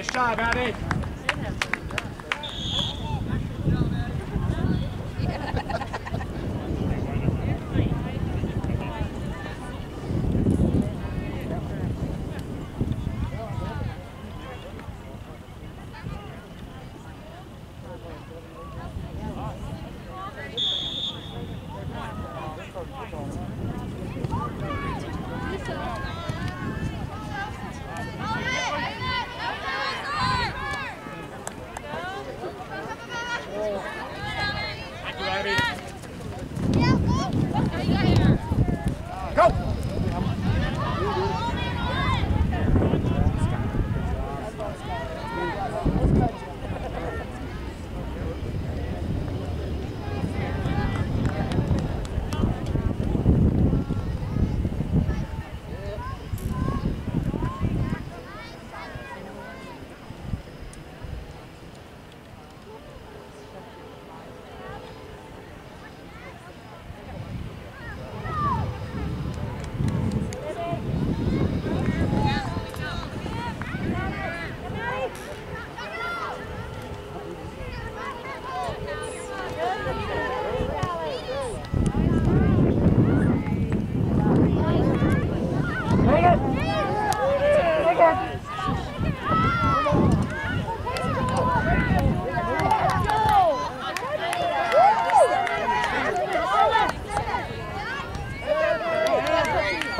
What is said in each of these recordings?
Nice job, Abby.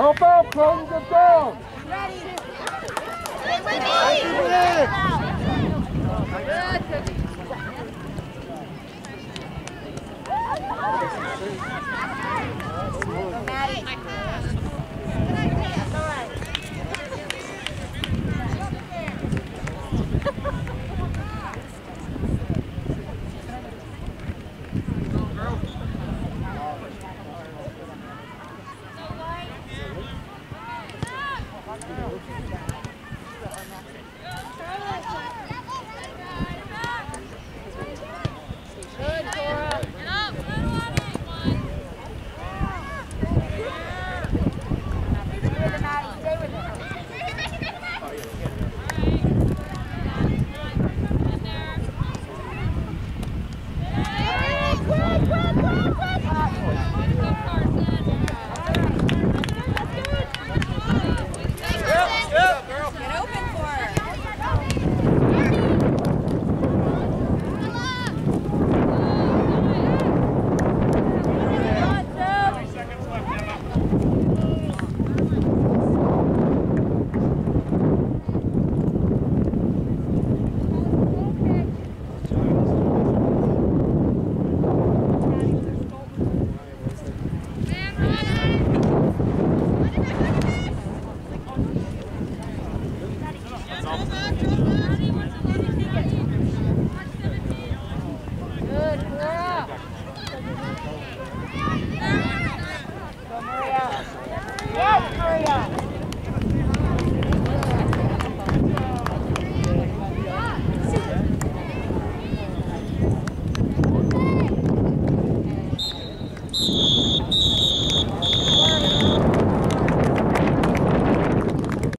Hopo, close the door. Ready.